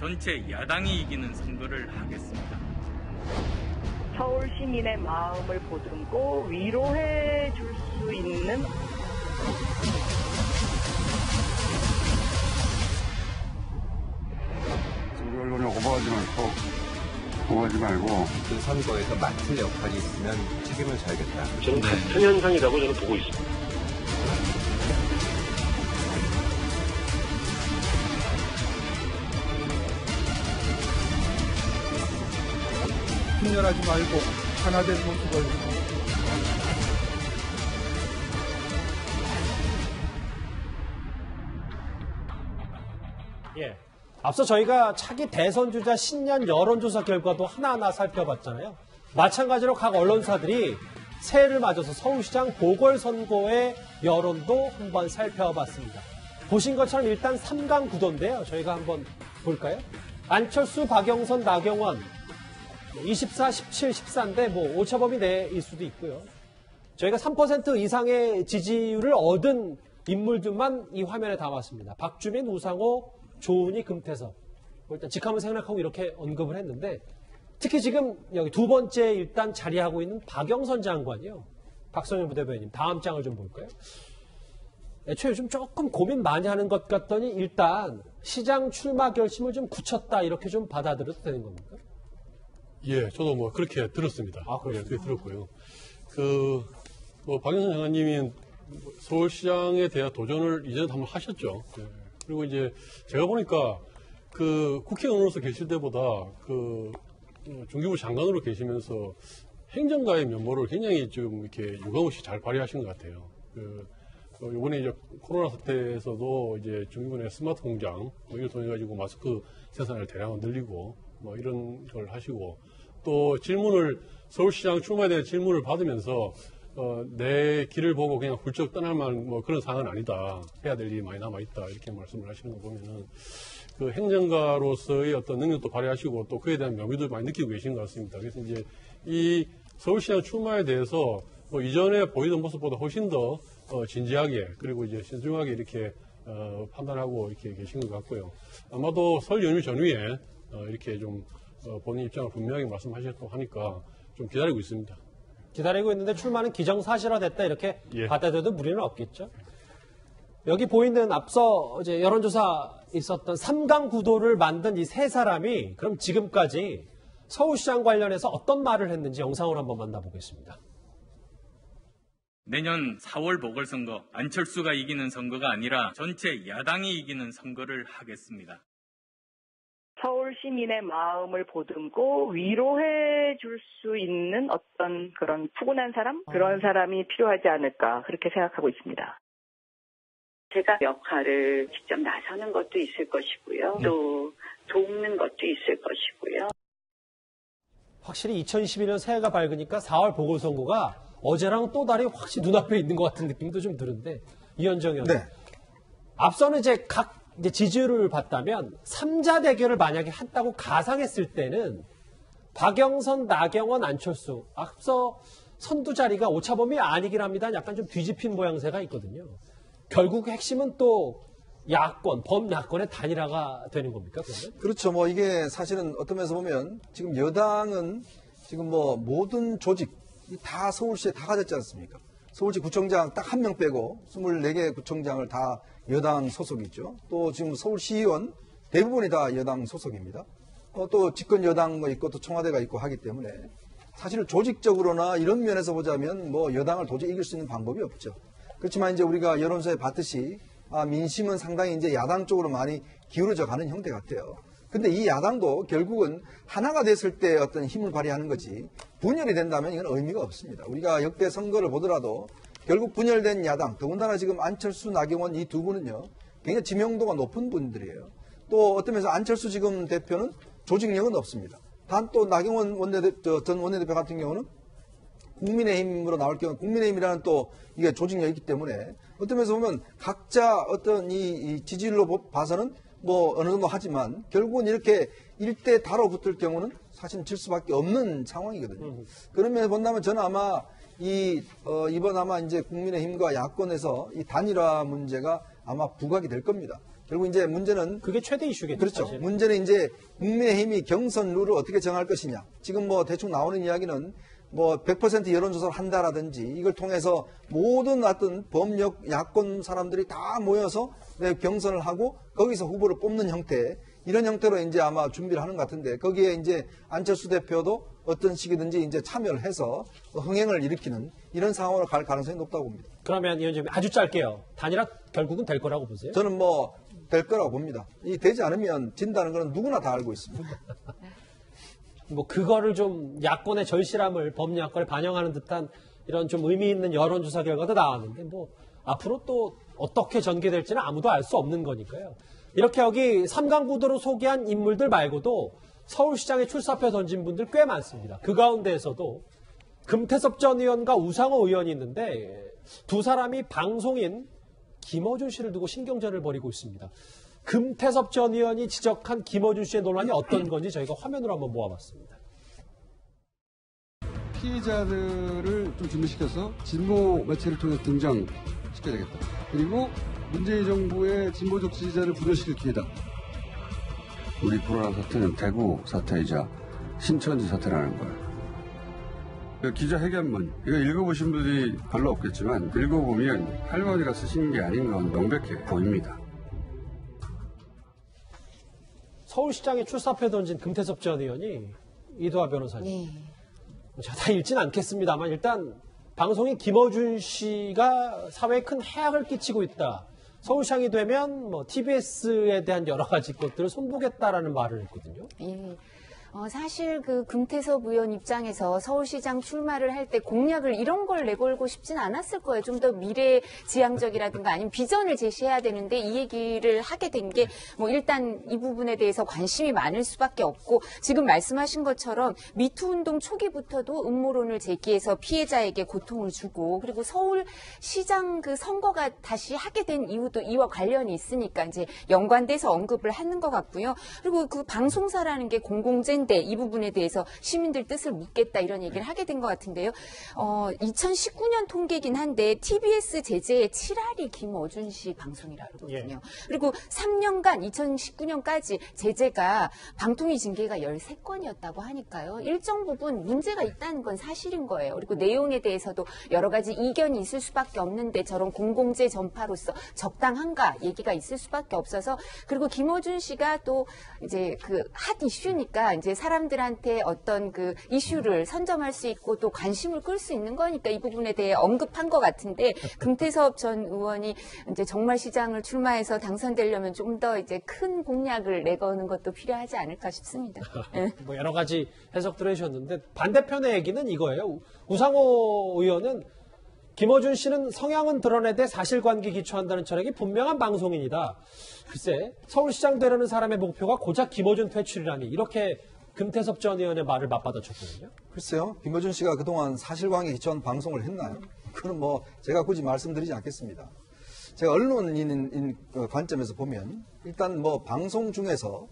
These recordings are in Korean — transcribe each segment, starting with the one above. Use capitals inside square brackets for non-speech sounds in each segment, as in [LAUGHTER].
전체 야당이 이기는 선거를 하겠습니다. 서울 시민의 마음을 보듬고 위로해 줄 수 있는 우리 언론에 오버하지 말고, 오버하지 말고, 그 선거에서 맡을 역할이 있으면 책임을 져야겠다. 저는 같은 현상이라고 저는 보고 있습니다. 분열하지 말고 하나 된 모습을 예. 앞서 저희가 차기 대선 주자 신년 여론조사 결과도 하나하나 살펴봤잖아요. 마찬가지로 각 언론사들이 새해를 맞아서 서울시장 보궐선거의 여론도 한번 살펴봤습니다. 보신 것처럼 일단 3강 구도인데요. 저희가 한번 볼까요? 안철수, 박영선, 나경원 24, 17, 14인데 뭐 오차범위 내일 수도 있고요. 저희가 3% 이상의 지지율을 얻은 인물들만 이 화면에 담았습니다. 박주민, 우상호, 조은희, 금태섭. 뭐 일단 직함을 생략하고 이렇게 언급을 했는데 특히 지금 여기 두 번째 일단 자리하고 있는 박영선 장관이요. 박성현 부대변인 다음 장을 좀 볼까요? 애초에 요즘 조금 고민 많이 하는 것 같더니 일단 시장 출마 결심을 좀 굳혔다 이렇게 좀 받아들여도 되는 겁니까? 예, 저도 뭐 그렇게 들었습니다. 아, 그래요? 예, 그렇게 들었고요. 그, 뭐, 박영선 장관님이 서울시장에 대한 도전을 이전에 한번 하셨죠. 예. 그리고 이제 제가 보니까 그 국회의원으로서 계실 때보다 그 어, 중기부 장관으로 계시면서 행정가의 면모를 굉장히 좀 이렇게 유감없이 잘 발휘하신 것 같아요. 그, 어, 이번에 이제 코로나 사태에서도 이제 중기부 내 스마트 공장 뭐 이걸 통해 가지고 마스크 생산을 대량으로 늘리고 뭐 이런 걸 하시고 또 질문을 서울시장 출마에 대한 질문을 받으면서 어, 내 길을 보고 그냥 훌쩍 떠날 만한 뭐 그런 상황은 아니다. 해야 될 일이 많이 남아있다. 이렇게 말씀을 하시는 거 보면은 그 행정가로서의 어떤 능력도 발휘하시고 또 그에 대한 명의도 많이 느끼고 계신 것 같습니다. 그래서 이제 이 서울시장 출마에 대해서 뭐 이전에 보이던 모습보다 훨씬 더 어, 진지하게 그리고 이제 신중하게 이렇게 어, 판단하고 이렇게 계신 것 같고요. 아마도 설 연휴 전후에 어, 이렇게 좀 어, 본인 입장을 분명하게 말씀하셨다고 하니까 좀 기다리고 있습니다. 기다리고 있는데 출마는 기정사실화됐다 이렇게 예. 받아들여도 무리는 없겠죠. 여기 보이는 앞서 이제 여론조사 있었던 3강 구도를 만든 이 세 사람이 그럼 지금까지 서울시장 관련해서 어떤 말을 했는지 영상으로 한번 만나보겠습니다. 내년 4월 보궐선거 안철수가 이기는 선거가 아니라 전체 야당이 이기는 선거를 하겠습니다. 서울 시민의 마음을 보듬고 위로해 줄 수 있는 어떤 그런 푸근한 사람? 그런 사람이 필요하지 않을까 그렇게 생각하고 있습니다. 제가 역할을 직접 나서는 것도 있을 것이고요. 또 돕는 것도 있을 것이고요. 확실히 2021년 새해가 밝으니까 4월 보궐선거가 어제랑 또 다르게 확실히 눈앞에 있는 것 같은 느낌도 좀 드는데 이현정 의원. 네. 앞서는 이제 각 이제 지지율을 봤다면 3자 대결을 만약에 한다고 가상했을 때는 박영선, 나경원, 안철수 앞서 선두 자리가 오차범위 아니긴 합니다. 약간 좀 뒤집힌 모양새가 있거든요. 결국 핵심은 또 야권, 범야권의 단일화가 되는 겁니까? 그러면? 그렇죠. 뭐 이게 사실은 어떤 면에서 보면 지금 여당은 지금 뭐 모든 조직 이다 서울시에 다 가졌지 않습니까? 서울시 구청장 딱 한 명 빼고 24개 구청장을 다 여당 소속이죠. 또 지금 서울시의원 대부분이 다 여당 소속입니다. 어, 또 집권 여당 뭐 있고 또 청와대가 있고 하기 때문에 사실 조직적으로나 이런 면에서 보자면 뭐 여당을 도저히 이길 수 있는 방법이 없죠. 그렇지만 이제 우리가 여론조사에 봤듯이 아, 민심은 상당히 이제 야당 쪽으로 많이 기울어져 가는 형태 같아요. 근데 이 야당도 결국은 하나가 됐을 때 어떤 힘을 발휘하는 거지 분열이 된다면 이건 의미가 없습니다. 우리가 역대 선거를 보더라도 결국 분열된 야당, 더군다나 지금 안철수, 나경원 이 두 분은요 굉장히 지명도가 높은 분들이에요. 또 어떤 면에서 안철수 지금 대표는 조직력은 없습니다. 단 또 나경원 원내대, 저, 전 원내대표 같은 경우는 국민의힘으로 나올 경우 국민의힘이라는 또 이게 조직력이 있기 때문에 어떤 면에서 보면 각자 어떤 이, 이 지지율로 보- 봐서는 뭐 어느 정도 하지만 결국은 이렇게 일대 다로 붙을 경우는 사실 질 수밖에 없는 상황이거든요. 그런 면에서 본다면 저는 아마 이 어, 이번 아마 이제 국민의힘과 야권에서 이 단일화 문제가 아마 부각이 될 겁니다. 결국 이제 문제는 그게 최대 이슈겠죠. 그렇죠. 사실. 문제는 이제 국민의힘이 경선 룰을 어떻게 정할 것이냐. 지금 뭐 대충 나오는 이야기는 뭐 100% 여론조사를 한다라든지 이걸 통해서 모든 어떤 범역 야권 사람들이 다 모여서 네, 경선을 하고 거기서 후보를 뽑는 형태 이런 형태로 이제 아마 준비를 하는 것 같은데 거기에 이제 안철수 대표도 어떤 식이든지 이제 참여를 해서 흥행을 일으키는 이런 상황으로 갈 가능성이 높다고 봅니다. 그러면 위원장님 아주 짧게요. 단일화 결국은 될 거라고 보세요? 저는 뭐 될 거라고 봅니다. 이 되지 않으면 진다는 것은 누구나 다 알고 있습니다. [LAUGHS] 뭐 그거를 좀 야권의 절실함을 법야권에 반영하는 듯한 이런 좀 의미 있는 여론조사 결과도 나왔는데 뭐 앞으로 또 어떻게 전개될지는 아무도 알 수 없는 거니까요. 이렇게 여기 삼강 구도로 소개한 인물들 말고도 서울시장에 출사표 던진 분들 꽤 많습니다. 그 가운데에서도 금태섭 전 의원과 우상호 의원이 있는데 두 사람이 방송인 김어준 씨를 두고 신경전을 벌이고 있습니다. 금태섭 전 의원이 지적한 김어준 씨의 논란이 어떤 건지 저희가 화면으로 한번 모아봤습니다. 피해자들을 좀 진보시켜서 진보 매체를 통해 등장시켜야 되겠다. 그리고 문재인 정부의 진보적 지지자를 분열시킬 기회다. 우리 코로나 사태는 대구 사태이자 신천지 사태라는 거예요. 그 기자 회견문 이거 읽어보신 분들이 별로 없겠지만 읽어보면 할머니가 쓰신 게 아닌 건 명백해 보입니다. 서울시장에 출사표 던진 금태섭 전 의원이 이도화 변호사님. 제가 다 읽진 않겠습니다만 일단 방송인 김어준 씨가 사회에 큰 해악을 끼치고 있다. 서울시장이 되면 뭐 TBS에 대한 여러 가지 것들을 손보겠다라는 말을 했거든요. 예. 어, 사실 그 금태섭 의원 입장에서 서울시장 출마를 할 때 공약을 이런 걸 내걸고 싶진 않았을 거예요. 좀 더 미래 지향적이라든가 아니면 비전을 제시해야 되는데 이 얘기를 하게 된 게 뭐 일단 이 부분에 대해서 관심이 많을 수밖에 없고 지금 말씀하신 것처럼 미투 운동 초기부터도 음모론을 제기해서 피해자에게 고통을 주고 그리고 서울시장 그 선거가 다시 하게 된 이유도 이와 관련이 있으니까 이제 연관돼서 언급을 하는 것 같고요. 그리고 그 방송사라는 게 공공재 인데 이 부분에 대해서 시민들 뜻을 묻겠다 이런 얘기를 하게 된 것 같은데요. 어, 2019년 통계긴 한데 TBS 제재의 7할이 김어준 씨 방송이라고 그러거든요. 그리고 3년간 2019년까지 제재가 방통위 징계가 13건이었다고 하니까요. 일정 부분 문제가 있다는 건 사실인 거예요. 그리고 내용에 대해서도 여러 가지 이견이 있을 수밖에 없는데 저런 공공재 전파로서 적당한가 얘기가 있을 수밖에 없어서 그리고 김어준 씨가 또 이제 그 핫 이슈니까 이제 사람들한테 어떤 그 이슈를 선점할 수 있고 또 관심을 끌 수 있는 거니까 이 부분에 대해 언급한 것 같은데 금태섭 전 의원이 이제 정말 시장을 출마해서 당선되려면 좀 더 이제 큰 공약을 내거는 것도 필요하지 않을까 싶습니다. 예. [LAUGHS] 뭐 여러 가지 해석들을 해주셨는데 반대편의 얘기는 이거예요. 우상호 의원은 김어준 씨는 성향은 드러내되 사실관계 기초한다는 철학이 분명한 방송인이다. 글쎄 서울시장 되려는 사람의 목표가 고작 김어준 퇴출이라니 이렇게 금태섭 전 의원의 말을 맞받아쳤거든요. 글쎄요, 김어준 씨가 그동안 사실관계 기초한 방송을 했나요? 그건 뭐 제가 굳이 말씀드리지 않겠습니다. 제가 언론인 어, 관점에서 보면 일단 뭐 방송 중에서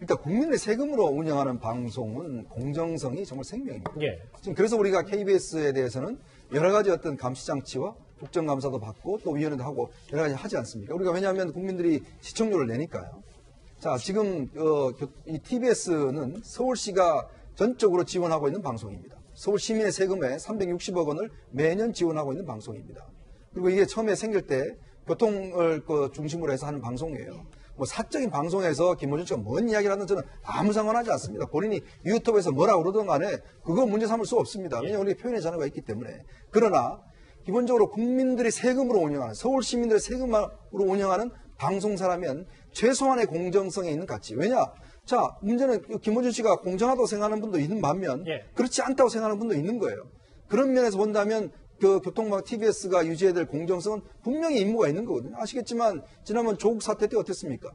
일단 국민의 세금으로 운영하는 방송은 공정성이 정말 생명입니다. 예. 지금 그래서 우리가 KBS에 대해서는 여러 가지 어떤 감시 장치와 국정감사도 받고 또 위원회도 하고 여러 가지 하지 않습니까? 우리가 왜냐하면 국민들이 시청료를 내니까요. 자, 지금 어, 이 TBS는 서울시가 전적으로 지원하고 있는 방송입니다. 서울 시민의 세금에 360억 원을 매년 지원하고 있는 방송입니다. 그리고 이게 처음에 생길 때 교통을 그 중심으로 해서 하는 방송이에요. 뭐 사적인 방송에서 김호준 씨가 뭔 이야기를 하든 저는 아무 상관하지 않습니다. 본인이 유튜브에서 뭐라 그러든 간에 그거 문제 삼을 수 없습니다. 왜냐하면 우리 표현의 자유가 있기 때문에. 그러나 기본적으로 국민들이 세금으로 운영하는 서울 시민들의 세금으로 운영하는 방송사라면 최소한의 공정성에 있는 가치. 왜냐? 자, 문제는 김호준 씨가 공정하다고 생각하는 분도 있는 반면 예. 그렇지 않다고 생각하는 분도 있는 거예요. 그런 면에서 본다면 그 교통방 TBS가 유지해야 될 공정성은 분명히 임무가 있는 거거든요. 아시겠지만 지난번 조국 사태 때 어땠습니까?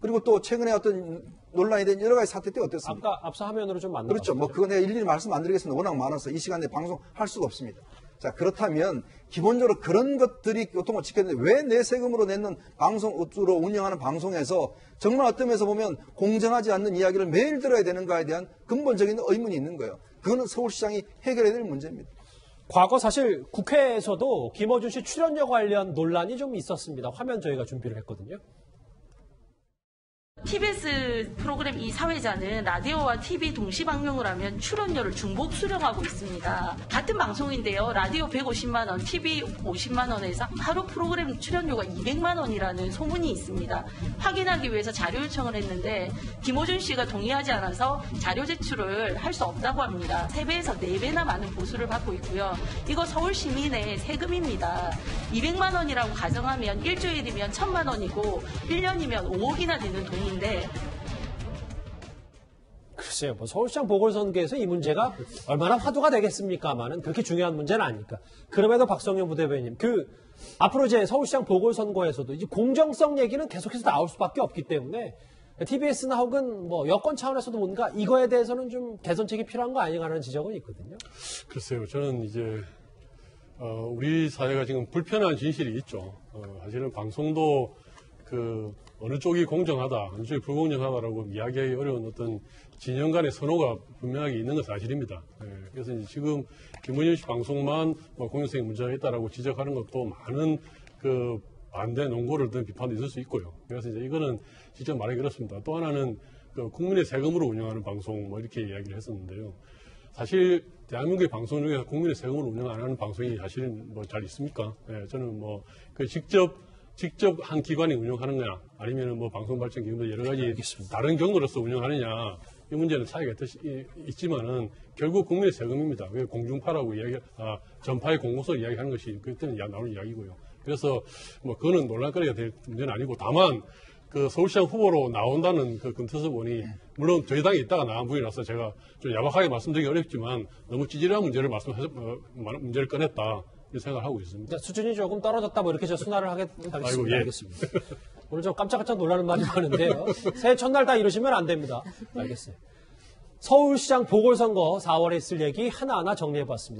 그리고 또 최근에 어떤 논란이 된 여러 가지 사태 때 어땠습니까? 아까 앞서 화면으로 좀 만나. 그렇죠. 뭐 그건 내가 일일이 말씀 안 드리겠습니다. 워낙 많아서 이 시간에 방송 할 수가 없습니다. 자, 그렇다면 기본적으로 그런 것들이 교통을 지켰는데 왜 내 세금으로 내는 방송으로 운영하는 방송에서 정말 어떤 면에서 보면 공정하지 않는 이야기를 매일 들어야 되는가에 대한 근본적인 의문이 있는 거예요. 그거는 서울시장이 해결해야 될 문제입니다. 과거 사실 국회에서도 김어준 씨 출연료 관련 논란이 좀 있었습니다. 화면 저희가 준비를 했거든요. TBS 프로그램 이 사회자는 라디오와 TV 동시 방송을 하면 출연료를 중복 수령하고 있습니다. 같은 방송인데요. 라디오 150만 원, TV 50만 원에서 하루 프로그램 출연료가 200만 원이라는 소문이 있습니다. 확인하기 위해서 자료 요청을 했는데 김호준 씨가 동의하지 않아서 자료 제출을 할 수 없다고 합니다. 3배에서 4배나 많은 보수를 받고 있고요. 이거 서울 시민의 세금입니다. 200만 원이라고 가정하면 일주일이면 1000만 원이고 1년이면 5억이나 되는 돈 인데 글쎄요, 뭐 서울시장 보궐선거에서 이 문제가 얼마나 화두가 되겠습니까만은 그렇게 중요한 문제는 아니니까. 그럼에도 박성현 부대변인, 그, 앞으로 이제 서울시장 보궐선거에서도 이제 공정성 얘기는 계속해서 나올 수밖에 없기 때문에 TBS나 혹은 뭐 여권 차원에서도 뭔가 이거에 대해서는 좀 개선책이 필요한 거 아닌가 하는 지적은 있거든요. 글쎄요, 저는 이제 어, 우리 사회가 지금 불편한 진실이 있죠. 어, 사실은 방송도 그 어느 쪽이 공정하다, 어느 쪽이 불공정하다라고 이야기하기 어려운 어떤 진영 간의 선호가 분명하게 있는 건 사실입니다. 예, 그래서 지금 김문현 씨 방송만 뭐 공정성에 문제가 있다라고 지적하는 것도 많은 그 반대 논고를 든 비판도 있을 수 있고요. 그래서 이제 이거는 직접 말하기 그렇습니다. 또 하나는 그 국민의 세금으로 운영하는 방송 뭐 이렇게 이야기를 했었는데요. 사실 대한민국의 방송 중에서 국민의 세금으로 운영 안 하는 방송이 사실은 뭐잘 있습니까? 예, 저는 뭐 그 직접 직접 한 기관이 운영하는 거냐 아니면은 뭐 방송 발전 기금도 여러 가지 다른 경로로서 운영하느냐 이 문제는 차이가 있, 있지만은 결국 국민의 세금입니다. 왜 공중파라고 이야기 아 전파의 공공성 이야기하는 것이 그때는 야- 나오는 이야기고요. 그래서 뭐 그거는 논란거리가 될 문제는 아니고 다만 그 서울시장 후보로 나온다는 그 금태섭 의원이 물론 저희 당에 있다가 나간 분이 라서 제가 좀 야박하게 말씀드리기 어렵지만 너무 찌질한 문제를 말씀하셨 어, 문제를 꺼냈다 생각을 하고 있습니다. 그러니까 수준이 조금 떨어졌다 뭐 이렇게 저 순화를 하겠. 아이고, 예. 알겠습니다. 오늘 좀 깜짝깜짝 놀라는 말이 많은데요. 새해 첫날 다 이러시면 안 됩니다. 알겠어요. 서울시장 보궐선거 4월에 있을 얘기 하나하나 정리해봤습니다.